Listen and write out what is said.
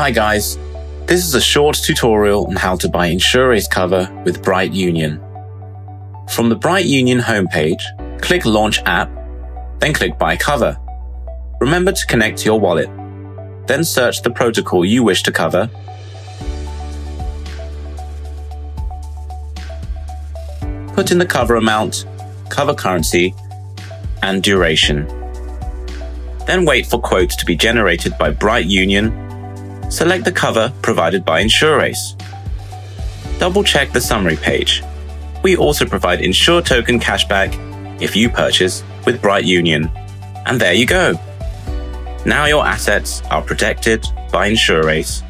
Hi guys, this is a short tutorial on how to buy insurance cover with Bright Union. From the Bright Union homepage, click Launch App, then click Buy Cover. Remember to connect your wallet. Then search the protocol you wish to cover. Put in the cover amount, cover currency, and duration. Then wait for quotes to be generated by Bright Union. Select the cover provided by Insurace. Double check the summary page. We also provide INSUR Token cashback if you purchase with Bright Union. And there you go. Now your assets are protected by Insurace.